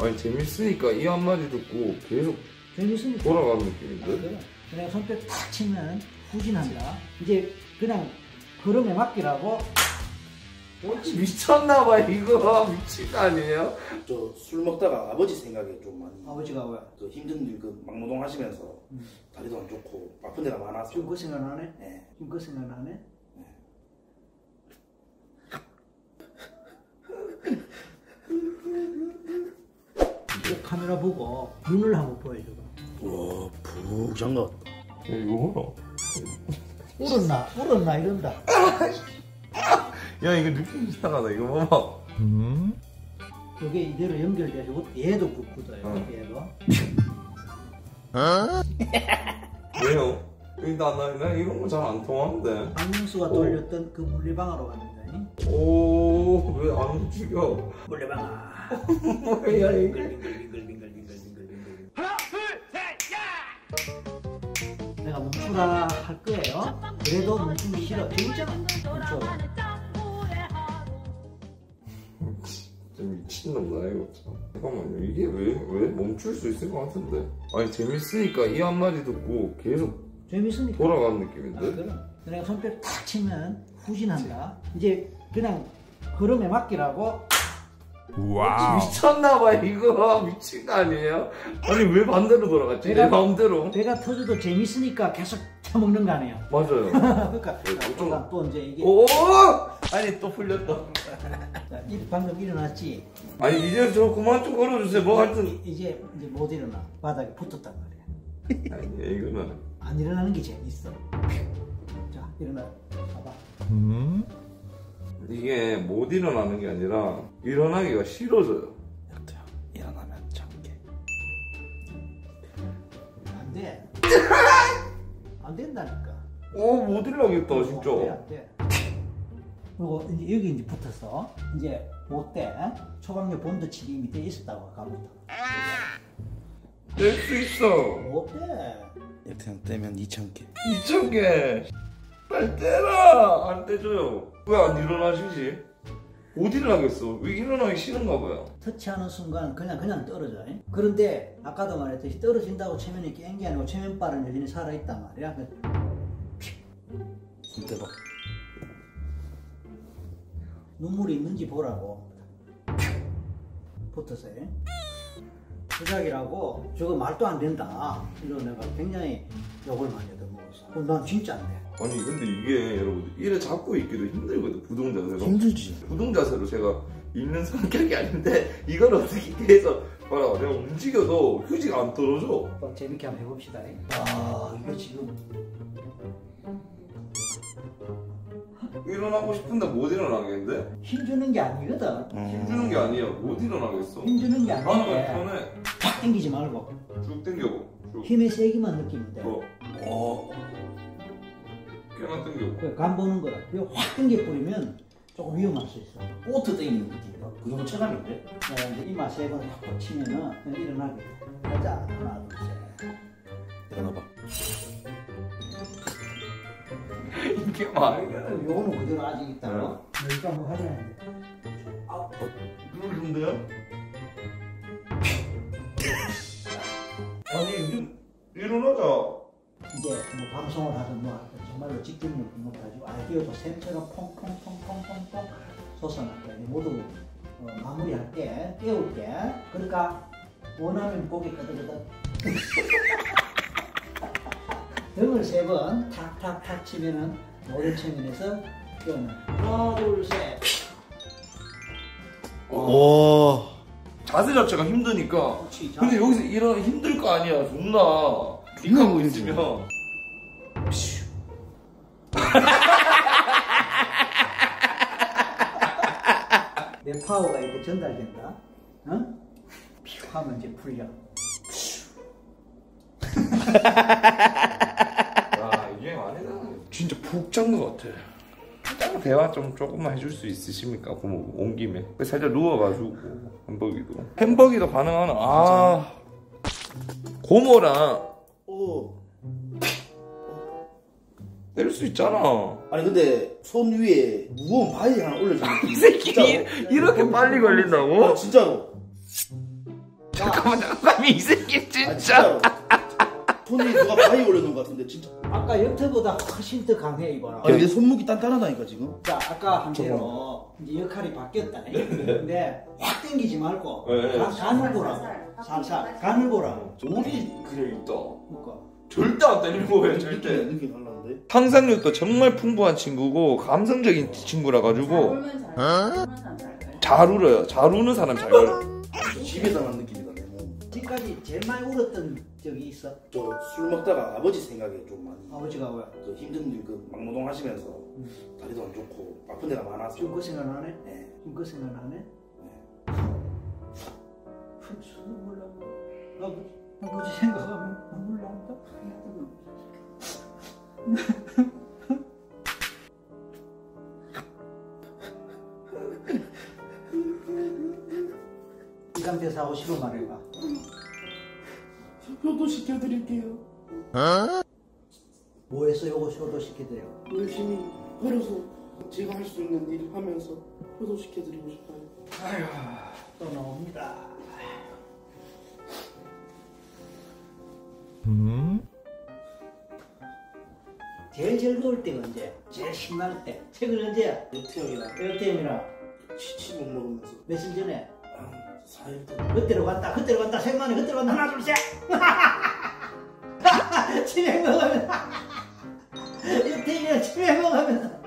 아니 재밌으니까 이 한마디 듣고 계속 재밌으니까. 돌아가는 아, 느낌인데? 그래. 그냥 손뼉 탁 치면 후진한다. 이제 그냥 흐름에 맡기라고 미쳤나봐 이거 미친 거 아니에요? 저 술 먹다가 아버지 생각에 좀 많이 아버지가 왜? 그 힘든 일 그 막노동 하시면서 음. 다리도 안 좋고 아픈 데가 많아서 지금 그 생각 나네? 네. 지금 그 생각 나네? 카메라 보고 눈을 한번 보여줘봐. 와푹 잠가 야, 이거 봐라 울었나? 울었나? 이런다. 야 이거 느낌 이상하다 이거 봐봐 이게 이대로 연결돼서 얘도 굳어요. 어. 얘도. 왜요? 나, 나, 나 이런 거 잘 안 통하는데 박명수가 돌렸던 그 물리방아로 갑니다. 오왜 안 움직여 물리방아. 뭐야 이거 빙글빙글빙글빙글빙글빙글. 내가 멈추라 할 거예요. 그래도 멈추기 싫어. 재밌잖아. 멈춰. 좀 미친놈 나 이거 참 잠깐만요 이게 왜 왜 멈출 수 있을 것 같은데 아니 재밌으니까 이 한마디 듣고 계속 재밌으니까. 돌아가는 아, 느낌인데 그래. 그냥 손뼉 탁 치면 후진한다. 이제 그냥 흐름에 맡기라고 미쳤나봐 이거 미친 거 아니에요? 아니 왜 반대로 돌아갔지? 내 내가- 마음대로 배가 터져도 재밌으니까 계속 쳐먹는 거 아니에요. 맞아요 그러니까 네, 좀- 또, 또 이제 이게 오 아니 또 풀렸다 자, 일- 방금 일어났지. 아니 이제 저 그만 좀 걸어주세요 뭐 하여튼 이제 이제 못 일어나. 바닥에 붙었단 말이야. 아니 이거는 안 일어나는 게 재밌어. 자 일어나. 봐봐. 이게 못 일어나는 게 아니라 일어나기가 싫어져요 여보세요 일어나면 잠게 안 돼. 안 된다니까. 오못 일어나겠다 안 돼, 진짜 안 돼. 그리고 이제 여기 이제 붙어서 이제 못돼 초강력 본드 치기 밑에 있었다고 아까부터. 뗄수 있어 못돼. 여보세요 떼면 2,000개 2,000개 빨리 떼라 안 떼줘요 왜 안 일어나시지? 못 일어나겠어 왜 일어나기 싫은가 봐요 터치하는 순간 그냥 그냥 떨어져. 잉? 그런데 아까도 말했듯이 떨어진다고 체면이 깬 게 아니고 체면발은 여전히 살아있단 말이야. 그손 떼봐 눈물이 있는지 보라고. 붙어서. 잉? 조작이라고 저거 말도 안 된다. 이런 내가 굉장히 욕을 많이 얻어먹었어. 그럼 난 진짜 안 돼. 아니 근데 이게 여러분들 이래 잡고 있기도 힘들거든 부동 자세로 힘들지 부동 자세로 제가 있는 성격이 아닌데 이걸 어떻게 해서 봐라 내가 움직여도 휴지가 안 떨어져 한번 재밌게 한번 해봅시다. 잉? 아, 이거 지금 일어나고 싶은데 못 일어나겠는데? 힘주는 게 아니거든. 힘주는 게 아니야 못 일어나겠어 힘주는 게 나는 그냥 아닌데 편해 팍 당기지 말고 쭉 당겨고 쭉 힘의 세기만 느끼면 돼. 어. 어. 꽤만 당겨고 그간 보는 거라. 이거 확 당겨 뿌리면 조금 위험할 수 있어. 보트 땡기는 느낌이야 그 정도 체감인데 내가 이제 이마 세번탁 꽂히면은 그냥 일어나게 돼. 가자. 하나, 둘, 셋. 일어나봐 이게 말이야 요거는 그대로 아직 있다고. 네. 여기가 뭐 하려야 돼. 누르는데요? 일어나자 이제 뭐 방송을 하든 뭐 하든 정말로 집중력 높아지고 아이디어도 샘처럼 퐁퐁퐁퐁퐁퐁 솟아날게 모두 어, 마무리할게 깨울게. 그러니까 원하면 고개 끄덕끄덕 등을 세 번 탁탁탁 치면은 모래 체면에서 깨어나 하나 둘셋. 와 자세 자체가 힘드니까. 자, 근데 여기서 일어나 힘들 거 아니야 존나. 힘들지. 있으면. 내 파워가 이렇게 전달된다. 어? 피 하면 이제 풀려. 야 이게 아니다 진짜 푹잔거 같아 딱 대화 좀 조금만 해줄 수 있으십니까? 그럼 온 김에. 살짝 누워가지고 햄버기도. 햄버기도 가능하나? 아. 고모랑 오. 때릴 수 있잖아. 아니 근데 손 위에 무거운 바위 하나 올려주는 이 새끼 이렇게 빨리 걸린다고? 아 진짜로. 잠깐만 잠깐만. 이 새끼 아 진짜. 진짜로 손이 누가 많이 올려놓은 것 같은데 진짜 아까 역트보다 훨씬 더 강해 이거는. 아니 내 손목이 단단하다니까 지금 자, 아까 한 대로 이제 역할이 바뀌었다. 근데 확 당기지 말고 네. 간- 간을 보라고. 살살 간을 보라고. 우리 그래 있다 그러니까. 절대 안 때리는 거예요 느낌이 절대 느낌이 달라는데 상상력도 정말 풍부한 친구고 감성적인 친구라 가지고 잘 울어요 잘 우는 사람 잘 울어 집에 당한 느낌이다 내 몸. 지금까지 제일 많이 울었던 적이 있어. 저 술 먹다가 아버지 생각에 좀 많이 아버지가 왜? 그 힘든 일 그 막노동 하시면서 다리도 안 좋고 아픈 데가 많아서 지금 그 생각 나네? 네. 지금 그 생각 나네? 눈물 난다. 아버지, 아버지 생각하면 눈물 난다. 이 상태에서 하고 싶은 말 해봐. 효도 시켜드릴게요 뭐 해서 요거 쇼도 시켜드려? 열심히 걸어서 제가 할 수 있는 일 하면서 효도 시켜드리고 싶어요 또 나옵니다. 제일 즐거울 때가 언제? 제일 신날 때. 최근 언제야? 여태 형이랑 에어테임이랑 치치 못 먹으면서 며칠 전에 한 4일 동안 그때로 갔다 그때로 갔다 생만에 그때로 갔다 하나 둘셋. 치맥 먹으면. 에어테임이랑 치맥 먹으면.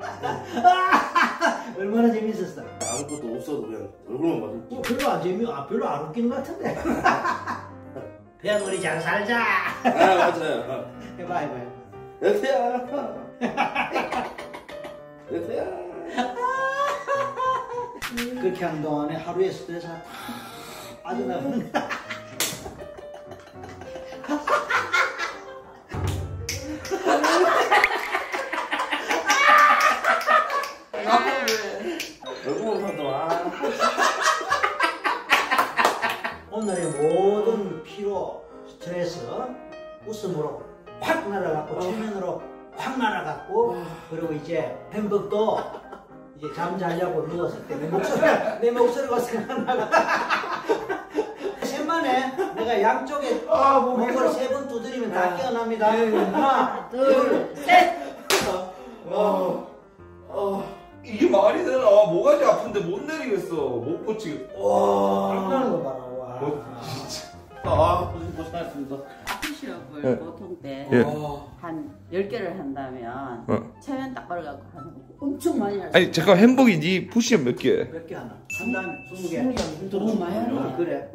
얼마나 재밌었어. 아무것도 없어도 그냥 얼굴만 봐도 뭐 별로 안 재미 아 별로 안 웃긴 것 같은데. 그냥 우리 잘 살자. 아 맞아요. 해봐 해봐 여태야 여태야 그렇게 하는 동안에 하루의 스트레스가 다 빠져나가는 거야 얼굴만 봐도 아 오늘의 모든 피로, 스트레스, 웃음으로 확 날아갔고 최면으로 확 날아갔고 그리고 이제 햄버거도 이제 잠자려고 누웠을 때 내 목소리 내 목소리가 생각나고 셋만에 내가 양쪽에 목을 세 번 두드리면 다 깨어납니다. 하나 둘셋. 이게 말이 되나? 모가지 아픈데 못 내리겠어. 못 고치겠어 와거 봐라 와. 아, 고생 고생하셨습니다. 푸시업을 예. 보통 때. 예. 한 10개를 한다면 어. 체면 딱 걸어갖고 하는 거 엄청 많이 할수 아니 잠깐 햄버기 니 푸시업 몇 개? 몇 개 하나 한 다음에 스무 개 스무 개 너무 많이 하네. 아, 그래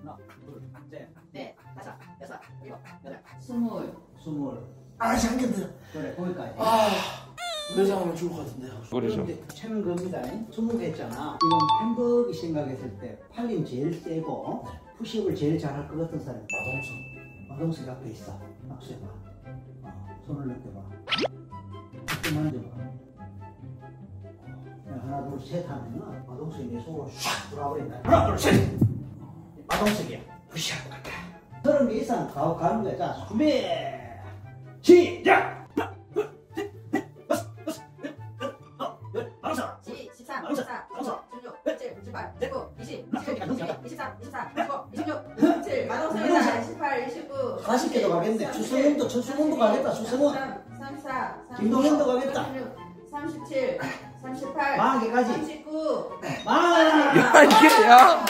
하나 둘셋 네, 다섯, 여섯, 일곱, 여덟, 스물 스물 아, 잠깐만요. 그래 거기까지 매장하면 좋을 것 같은데요. 이제 채는 겁니다. 20개 했잖아. 이건 햄버거 생각했을 때 팔림 제일 세고 푸시업을 제일 잘할 것 같은 사람이 마동석. 마동석 앞에 있어. 박수해봐. 어, 손을 넘겨봐. 어깨 만져봐. 야, 하나 둘 셋 하면은 마동석이 내 속으로 샥 돌아버린다. 하나 둘 셋. 마동석이야. 푸시업 같다. 서른 개 이상 가, 가는 거야. 자, 준비. 시작. 마동석. 12, 13, 14, 15, 16, 17, 18, 40개도 가겠네. 추승훈도, 추승훈도 가겠다, 추승훈. 34, 김동현도 가겠다. 37, 38, 만 개까지. 39. 마! 야 이게 야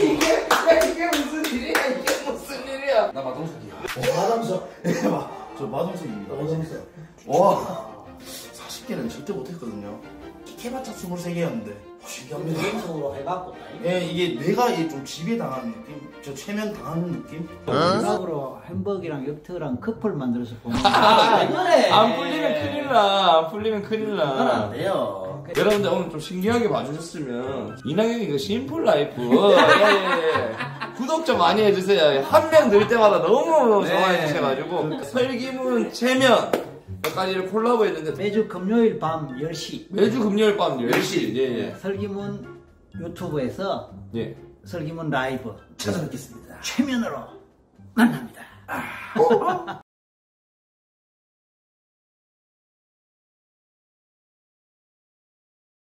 이게 야 이게 무슨 일이야 이게 무슨 일이야 나 마동석이야 마담석. 대박. 저 마동석입니다. 마담석. 와, 40개는 절대 못했거든요. 해봤자 23개였는데. 신기합니다. 마담석으로 해갖고. 예, 이게 내가 이좀 지배당한 느낌? 저 최면 당하는 느낌? 마지막으로 햄버거랑 역트랑 커플 만들어서 보면. 안 풀리면 큰일 나안 풀리면 큰일 그건 안나 돼요. 여러분들 오늘 좀 신기하게 봐주셨으면 이낙연이 이거 심플 라이프 예, 예. 구독 좀 많이 해주세요 한 명 늘 때마다 너무 좋아해 주셔가지고 설기문 체면 몇 가지를 콜라보 했는데 매주 금요일 밤 10시. 매주 금요일 밤 10시 예, 설기문 유튜브에서 예. 예. 설기문 라이브 찾아뵙겠습니다. 최면으로 만납니다.